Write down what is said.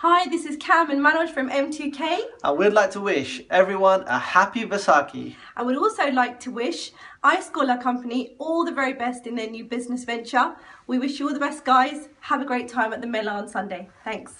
Hi, this is Cam and Manoj from M2K. And we'd like to wish everyone a happy Vaisakhi. I would also like to wish Ice Gola Company all the very best in their new business venture. We wish you all the best, guys. Have a great time at the Mela on Sunday. Thanks.